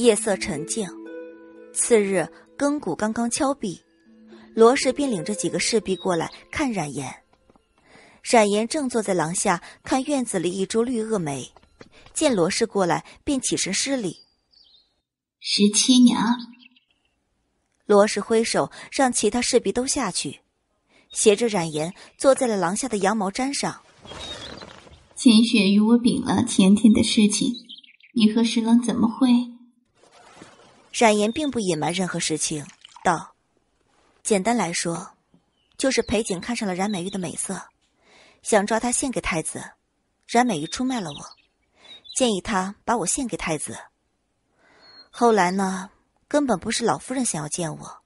夜色沉静，次日更鼓刚刚敲毕，罗氏便领着几个侍婢过来看冉颜。冉颜正坐在廊下看院子里一株绿萼梅，见罗氏过来，便起身施礼：“十七娘。”罗氏挥手让其他侍婢都下去，携着冉颜坐在了廊下的羊毛毡上。秦雪与我禀了前天的事情，你和十郎怎么会？冉颜并不隐瞒任何事情，道：“简单来说，就是裴景看上了冉美玉的美色，想抓她献给太子。冉美玉出卖了我，建议他把我献给太子。后来呢？”根本不是老夫人想要见我，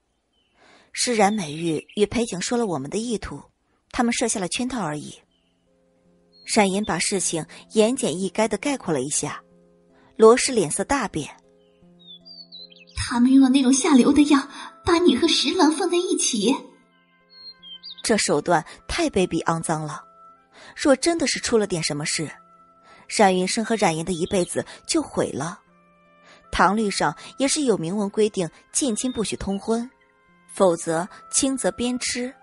是冉美玉与裴景说了我们的意图，他们设下了圈套而已。冉言把事情言简意赅的概括了一下，罗氏脸色大变。他们用了那种下流的药，把你和十郎放在一起，这手段太卑鄙肮脏了。若真的是出了点什么事，冉云生和冉言的一辈子就毁了。唐律上也是有明文规定，近亲不许通婚，否则轻则鞭笞，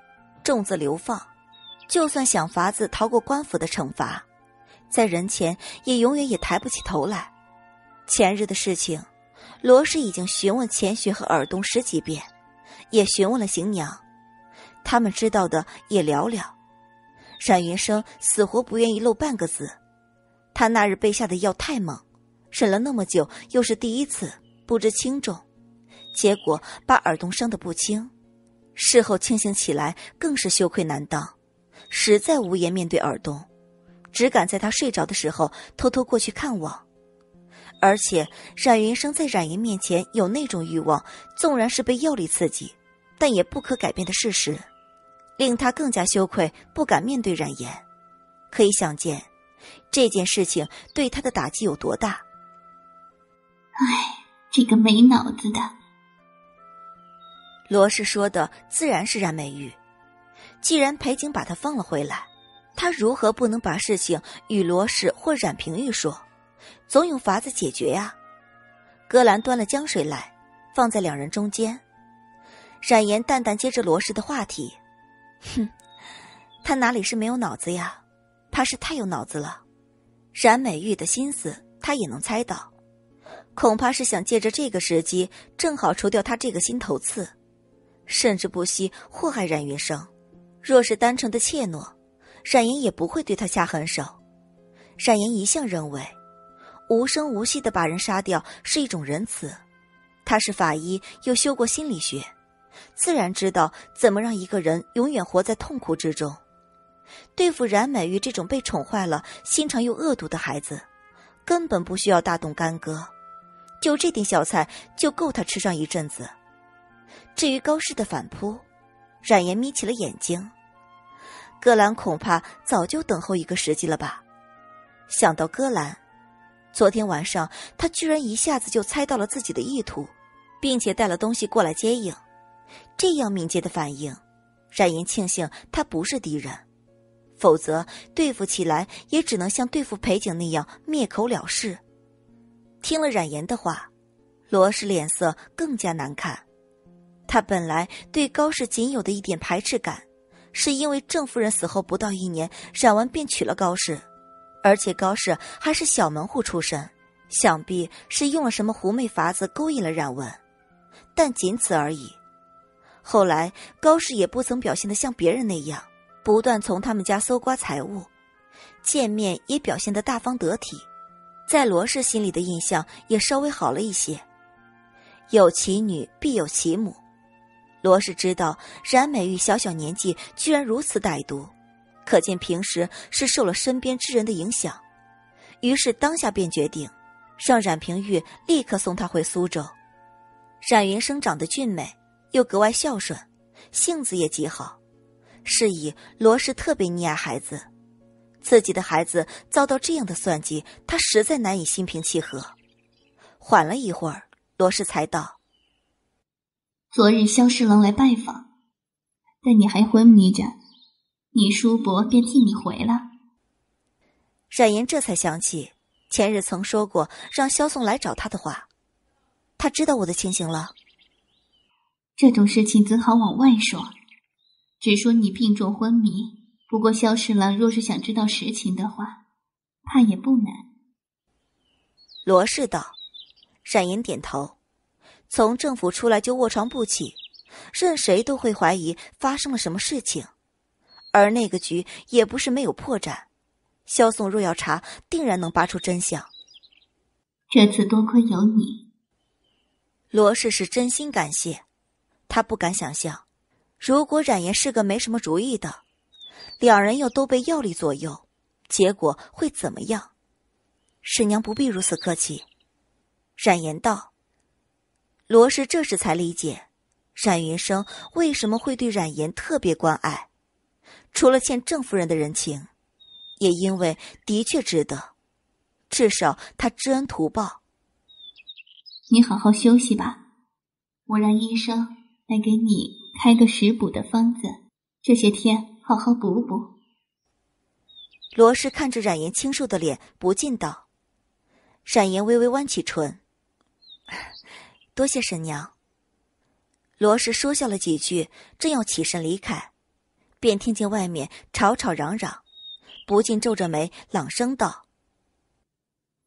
重则流放。就算想法子逃过官府的惩罚，在人前也永远也抬不起头来。前日的事情，罗氏已经询问钱学和尔东十几遍，也询问了邢娘，他们知道的也寥寥。冉云生死活不愿意露半个字，他那日被下的药太猛。忍了那么久，又是第一次，不知轻重，结果把耳东伤得不轻。事后清醒起来，更是羞愧难当，实在无颜面对耳东，只敢在他睡着的时候偷偷过去看望。而且冉云生在冉莹面前有那种欲望，纵然是被药力刺激，但也不可改变的事实，令他更加羞愧，不敢面对冉颜。可以想见，这件事情对他的打击有多大。唉，这个没脑子的。罗氏说的自然是冉美玉。既然裴景把她放了回来，他如何不能把事情与罗氏或冉平玉说？总有法子解决呀。戈兰端了江水来，放在两人中间。冉言淡淡接着罗氏的话题：“哼，他哪里是没有脑子呀？怕是太有脑子了。冉美玉的心思，他也能猜到。”恐怕是想借着这个时机，正好除掉他这个心头刺，甚至不惜祸害冉云生。若是单纯的怯懦，冉言也不会对他下狠手。冉言一向认为，无声无息的把人杀掉是一种仁慈。他是法医，又修过心理学，自然知道怎么让一个人永远活在痛苦之中。对付冉美玉这种被宠坏了、心肠又恶毒的孩子，根本不需要大动干戈。就这点小菜就够他吃上一阵子。至于高氏的反扑，冉颜眯起了眼睛。戈兰恐怕早就等候一个时机了吧？想到戈兰，昨天晚上他居然一下子就猜到了自己的意图，并且带了东西过来接应，这样敏捷的反应，冉颜庆幸他不是敌人，否则对付起来也只能像对付裴景那样灭口了事。听了冉言的话，罗氏脸色更加难看。他本来对高氏仅有的一点排斥感，是因为郑夫人死后不到一年，冉文便娶了高氏，而且高氏还是小门户出身，想必是用了什么狐媚法子勾引了冉文，但仅此而已。后来高氏也不曾表现的像别人那样，不断从他们家搜刮财物，见面也表现的大方得体。在罗氏心里的印象也稍微好了一些。有其女必有其母，罗氏知道冉美玉小小年纪居然如此歹毒，可见平时是受了身边之人的影响。于是当下便决定，让冉平玉立刻送她回苏州。冉云生长得俊美，又格外孝顺，性子也极好，是以罗氏特别溺爱孩子。自己的孩子遭到这样的算计，他实在难以心平气和。缓了一会儿，罗氏才道：“昨日萧侍郎来拜访，但你还昏迷着，你叔伯便替你回了。”冉言这才想起前日曾说过让萧颂来找他的话。他知道我的情形了。这种事情怎好往外说，只说你病重昏迷。不过萧侍郎若是想知道实情的话，怕也不难。罗氏道，冉言点头。从政府出来就卧床不起，任谁都会怀疑发生了什么事情。而那个局也不是没有破绽，萧宋若要查，定然能扒出真相。这次多亏有你，罗氏是真心感谢。他不敢想象，如果冉言是个没什么主意的，两人又都被药力左右，结果会怎么样？师娘不必如此客气。冉言道：“罗氏这时才理解，冉云生为什么会对冉言特别关爱，除了欠郑夫人的人情，也因为的确值得，至少他知恩图报。你好好休息吧，我让医生。”来给你开个食补的方子，这些天好好补补。罗氏看着冉颜清瘦的脸，不禁道：“冉颜微微弯起唇，多谢婶娘。”罗氏说笑了几句，正要起身离开，便听见外面吵吵嚷嚷，不禁皱着眉，朗声道：“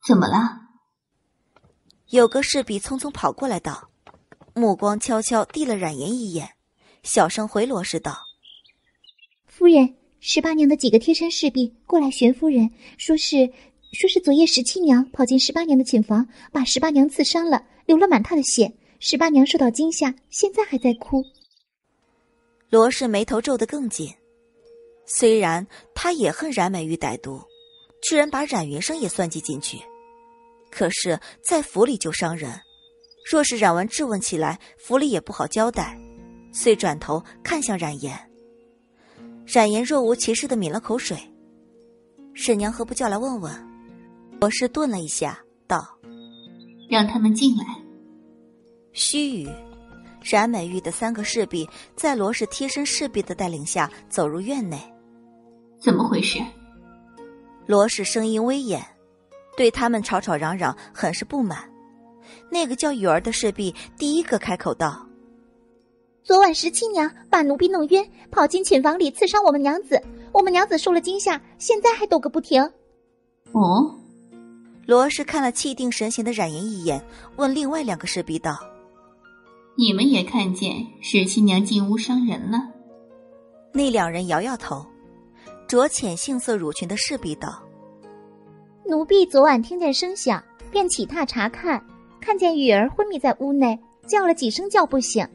怎么了？”有个侍婢匆匆跑过来道。目光悄悄递了冉颜一眼，小声回罗氏道：“夫人，十八娘的几个贴身侍婢过来寻夫人，说是说是昨夜十七娘跑进十八娘的寝房，把十八娘刺伤了，流了满榻的血。十八娘受到惊吓，现在还在哭。”罗氏眉头皱得更紧，虽然他也恨冉美玉歹毒，居然把冉云生也算计进去，可是，在府里就伤人。若是冉文质问起来，府里也不好交代，遂转头看向冉颜。冉颜若无其事的抿了口水。婶娘何不叫来问问？罗氏顿了一下，道：“让他们进来。”须臾，冉美玉的三个侍婢在罗氏贴身侍婢的带领下走入院内。怎么回事？罗氏声音威严，对他们吵吵嚷嚷很是不满。那个叫雨儿的侍婢第一个开口道：“昨晚十七娘把奴婢弄晕，跑进寝房里刺伤我们娘子，我们娘子受了惊吓，现在还抖个不停。”哦，罗氏看了气定神闲的冉颜一眼，问另外两个侍婢道：“你们也看见十七娘进屋伤人了？”那两人摇摇头。着浅杏色乳裙的侍婢道：“奴婢昨晚听见声响，便起榻查看。”看见雨儿昏迷在屋内，叫了几声叫不醒，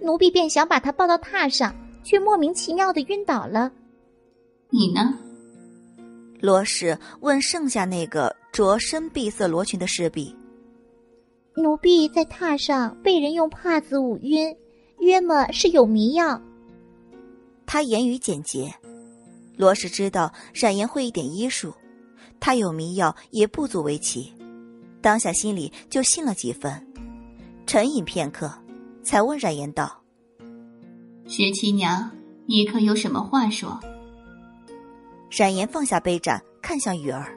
奴婢便想把她抱到榻上，却莫名其妙的晕倒了。你呢？罗氏问剩下那个着深碧色罗裙的侍婢。奴婢在榻上被人用帕子捂晕，约么是有迷药。他言语简洁，罗氏知道冉颜会一点医术，他有迷药也不足为奇。当下心里就信了几分，沉吟片刻，才问冉颜道：“十七娘，你可有什么话说？”冉颜放下杯盏，看向雨儿：“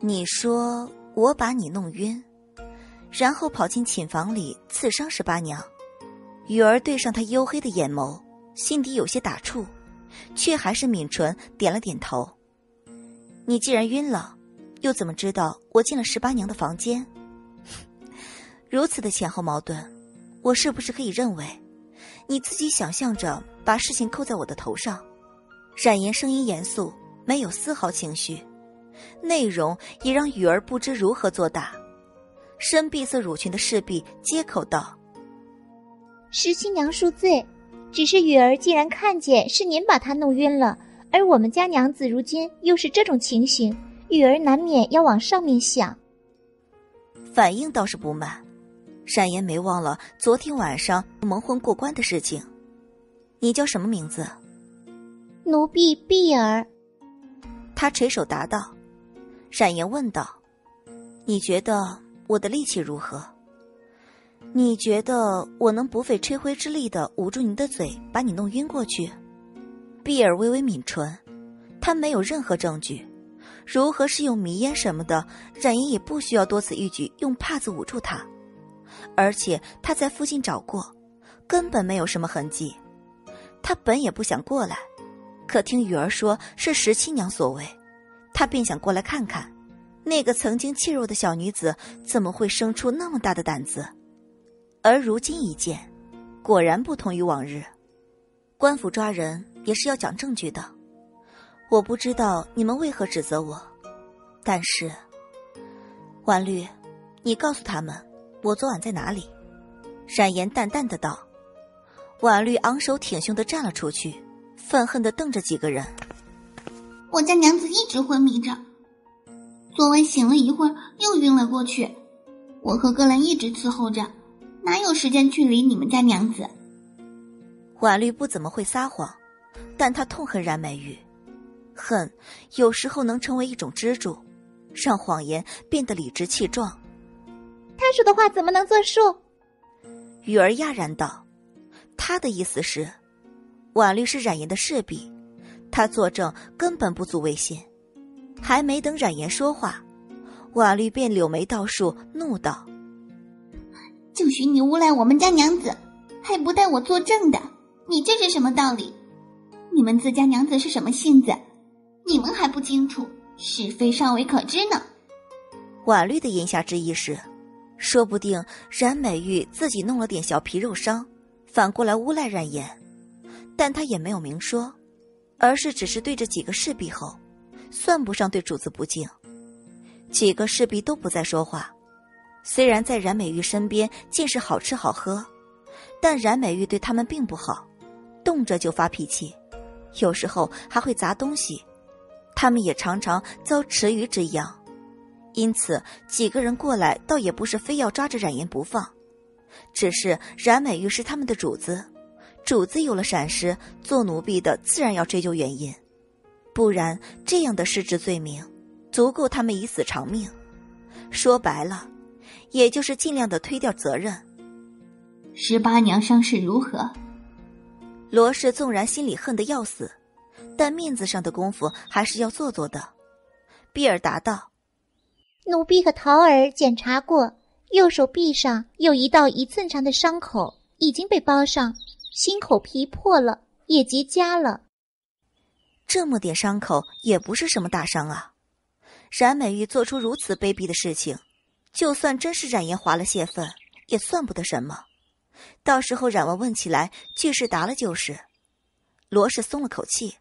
你说我把你弄晕，然后跑进寝房里刺伤十八娘。”雨儿对上他黝黑的眼眸，心底有些打怵，却还是抿唇点了点头：“你既然晕了。”又怎么知道我进了十八娘的房间？如此的前后矛盾，我是不是可以认为，你自己想象着把事情扣在我的头上？冉言声音严肃，没有丝毫情绪，内容也让雨儿不知如何作答。深碧色乳裙的侍婢接口道：“十七娘恕罪，只是雨儿既然看见是您把她弄晕了，而我们家娘子如今又是这种情形。”雨儿难免要往上面想，反应倒是不慢。善言没忘了昨天晚上蒙混过关的事情。你叫什么名字？奴婢碧儿。他垂手答道。善言问道：“你觉得我的力气如何？你觉得我能不费吹灰之力的捂住你的嘴，把你弄晕过去？”碧儿微微抿唇，他没有任何证据。如何是用迷烟什么的？冉莹也不需要多此一举用帕子捂住他，而且他在附近找过，根本没有什么痕迹。他本也不想过来，可听雨儿说是十七娘所为，他便想过来看看，那个曾经怯弱的小女子怎么会生出那么大的胆子。而如今一见，果然不同于往日。官府抓人也是要讲证据的，我不知道你们为何指责我，但是，婉绿，你告诉他们我昨晚在哪里。冉言淡淡的道。婉绿昂首挺胸的站了出去，愤恨的瞪着几个人。我家娘子一直昏迷着，昨晚醒了一会儿又晕了过去，我和格兰一直伺候着，哪有时间去理你们家娘子？婉绿不怎么会撒谎，但她痛恨冉美玉，恨有时候能成为一种支柱，让谎言变得理直气壮。他说的话怎么能作数？雨儿讶然道。他的意思是，婉律是冉言的侍婢，他作证根本不足为信。还没等冉言说话，瓦律便柳眉倒竖，怒道：“就许你诬赖我们家娘子，还不带我作证的，你这是什么道理？你们自家娘子是什么性子，你们还不清楚，是非尚未可知呢。”瓦律的言下之意是，说不定冉美玉自己弄了点小皮肉伤。反过来诬赖冉言，但他也没有明说，而是只是对着几个侍婢吼，算不上对主子不敬。几个侍婢都不再说话，虽然在冉美玉身边尽是好吃好喝，但冉美玉对他们并不好，动辄就发脾气，有时候还会砸东西，他们也常常遭池鱼之殃。因此，几个人过来倒也不是非要抓着冉言不放。只是冉美玉是他们的主子，主子有了闪失，做奴婢的自然要追究原因，不然这样的失职罪名，足够他们以死偿命。说白了，也就是尽量的推掉责任。十八娘伤势如何？罗氏纵然心里恨得要死，但面子上的功夫还是要做做的。碧儿答道：“奴婢和桃儿检查过。”右手臂上有一道一寸长的伤口，已经被包上，心口皮破了，也结痂了。这么点伤口也不是什么大伤啊！冉美玉做出如此卑鄙的事情，就算真是冉言划了泄愤，也算不得什么。到时候冉文问起来，句式答了就是。罗氏松了口气，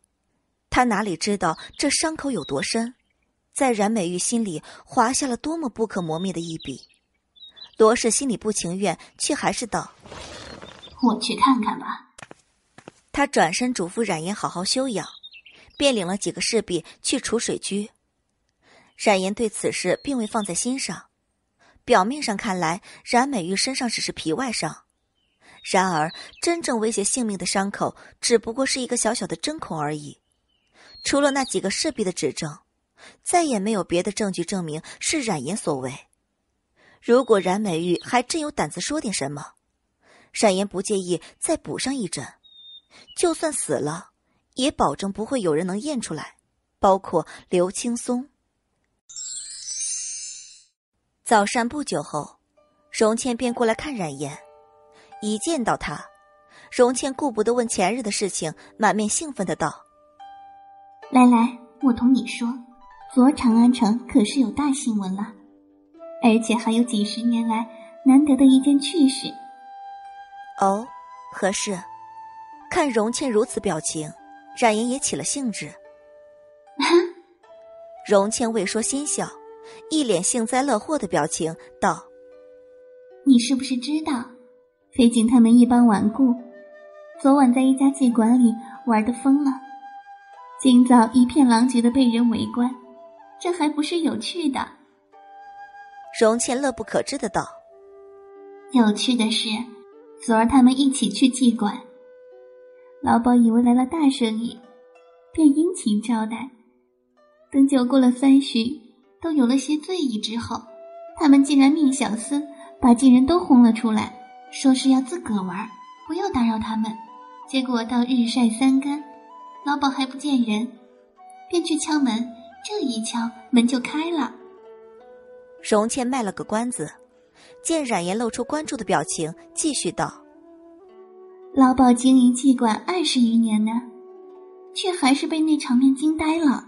他哪里知道这伤口有多深，在冉美玉心里划下了多么不可磨灭的一笔。罗氏心里不情愿，却还是道：“我去看看吧。”他转身嘱咐冉言好好休养，便领了几个侍婢去储水居。冉言对此事并未放在心上，表面上看来，冉美玉身上只是皮外伤，然而真正威胁性命的伤口只不过是一个小小的针孔而已。除了那几个侍婢的指证，再也没有别的证据证明是冉言所为。如果冉美玉还真有胆子说点什么，冉言不介意再补上一针，就算死了，也保证不会有人能验出来，包括刘青松。早膳不久后，荣倩便过来看冉言，一见到他，荣倩顾不得问前日的事情，满面兴奋的道：“来来，我同你说，昨长安城可是有大新闻了。”而且还有几十年来难得的一件趣事。哦，何事？看荣倩如此表情，冉言也起了兴致。荣倩未说先笑，一脸幸灾乐祸的表情道：“你是不是知道，飞景他们一帮顽固，昨晚在一家妓馆里玩的疯了，今早一片狼藉的被人围观，这还不是有趣的？”荣倩乐不可支的道：“有趣的是，昨儿他们一起去妓馆，老鸨以为来了大生意，便殷勤招待。等酒过了三巡，都有了些醉意之后，他们竟然命小厮把妓人都轰了出来，说是要自个玩，不要打扰他们。结果到日晒三竿，老鸨还不见人，便去敲门，这一敲门就开了。”荣倩卖了个关子，见冉颜露出关注的表情，继续道：“老鸨经营妓馆二十余年呢，却还是被那场面惊呆了。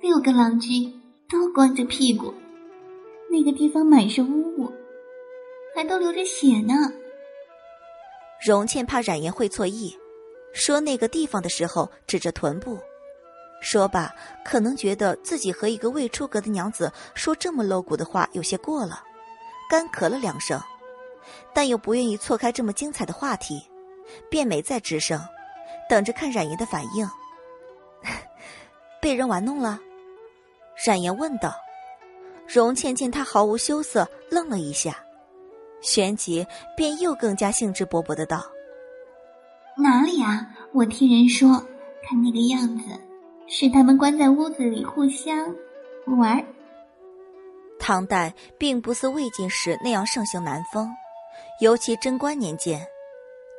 六个郎君都光着屁股，那个地方满是污物，还都流着血呢。”容倩怕冉颜会错意，说那个地方的时候指着臀部。说罢，可能觉得自己和一个未出阁的娘子说这么露骨的话有些过了，干咳了两声，但又不愿意错开这么精彩的话题，便没再吱声，等着看冉爷的反应。被人玩弄了？冉爷问道。容倩见他毫无羞涩，愣了一下，旋即便又更加兴致勃勃的道：“哪里啊？我听人说，看那个样子。”是他们关在屋子里互相玩。唐代并不似魏晋时那样盛行南风，尤其贞观年间，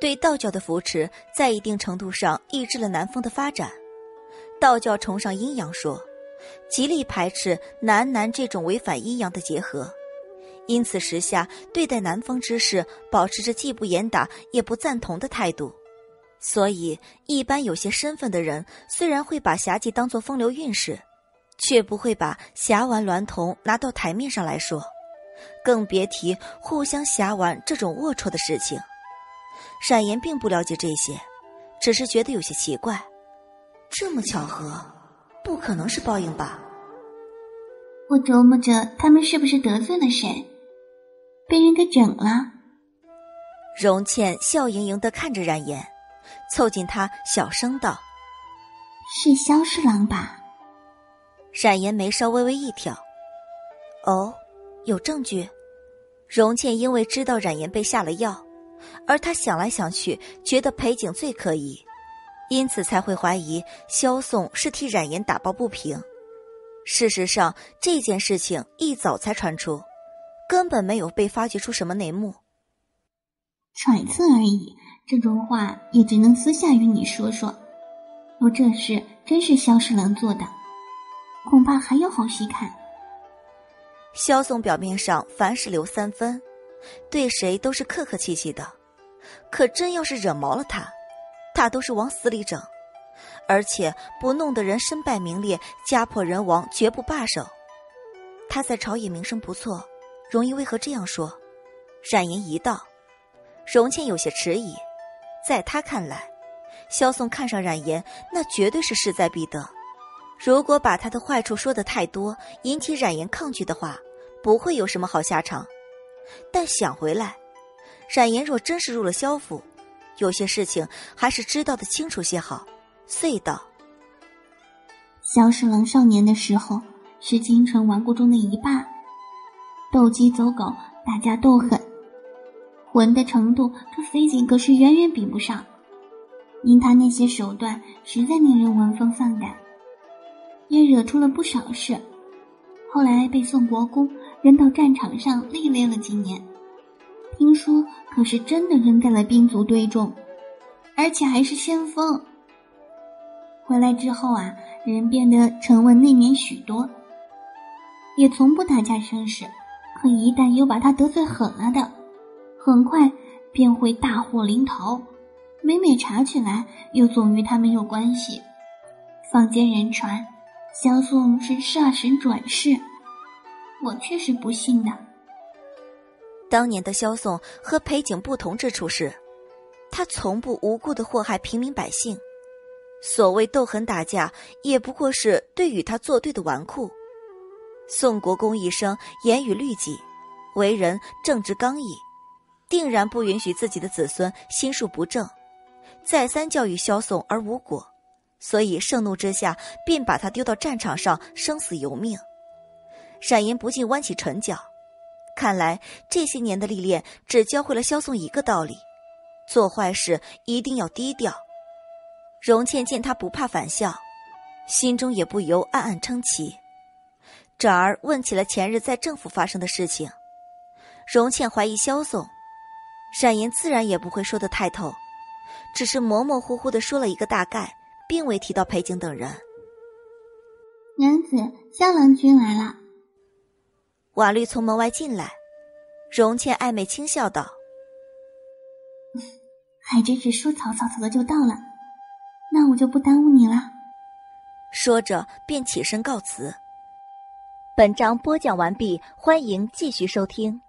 对道教的扶持在一定程度上抑制了南风的发展。道教崇尚阴阳说，极力排斥男男这种违反阴阳的结合，因此时下对待南风之事保持着既不严打也不赞同的态度。所以，一般有些身份的人，虽然会把侠妓当作风流韵事，却不会把侠玩娈童拿到台面上来说，更别提互相侠玩这种龌龊的事情。冉言并不了解这些，只是觉得有些奇怪。这么巧合，不可能是报应吧？我琢磨着他们是不是得罪了谁，被人给整了。容倩笑盈盈的看着冉言。凑近他，小声道：“是萧侍郎吧？”冉颜眉梢微微一挑。“哦，有证据？”容倩因为知道冉颜被下了药，而他想来想去，觉得裴景最可疑，因此才会怀疑萧宋是替冉颜打抱不平。事实上，这件事情一早才传出，根本没有被发掘出什么内幕，揣测而已。这种话也只能私下与你说说。若这事真是萧侍郎做的，恐怕还有好戏看。萧宋表面上凡事留三分，对谁都是客客气气的，可真要是惹毛了他，他都是往死里整，而且不弄得人身败名裂、家破人亡，绝不罢手。他在朝野名声不错，容易为何这样说？冉言一道，容倩有些迟疑。在他看来，萧宋看上冉颜，那绝对是势在必得。如果把他的坏处说的太多，引起冉颜抗拒的话，不会有什么好下场。但想回来，冉颜若真是入了萧府，有些事情还是知道的清楚些好。遂道：“萧侍郎少年的时候是京城顽固中的一霸，斗鸡走狗，打架斗狠。”混的程度，这飞景可是远远比不上。因他那些手段，实在令人闻风丧胆，也惹出了不少事。后来被宋国公扔到战场上历练了几年，听说可是真的扔在了兵卒堆中，而且还是先锋。回来之后啊，人变得沉稳内敛许多，也从不打架生事。可一旦有把他得罪狠了的，很快便会大祸临头，每每查起来，又总与他们有关系。坊间人传，萧宋是煞神转世，我确实不信的。当年的萧宋和裴景不同之处是，他从不无故的祸害平民百姓，所谓斗狠打架，也不过是对与他作对的纨绔。宋国公一生严于律己，为人正直刚毅。定然不允许自己的子孙心术不正，再三教育萧宋而无果，所以盛怒之下便把他丢到战场上生死由命。闪银不禁弯起唇角，看来这些年的历练只教会了萧宋一个道理：做坏事一定要低调。荣倩见他不怕反笑，心中也不由暗暗称奇，转而问起了前日在政府发生的事情。荣倩怀疑萧宋。冉言自然也不会说的太透，只是模模糊糊的说了一个大概，并未提到裴景等人。娘子，萧郎君来了。瓦律从门外进来，容倩暧昧轻笑道：“还真是说曹操曹操就到了，那我就不耽误你了。”说着便起身告辞。本章播讲完毕，欢迎继续收听。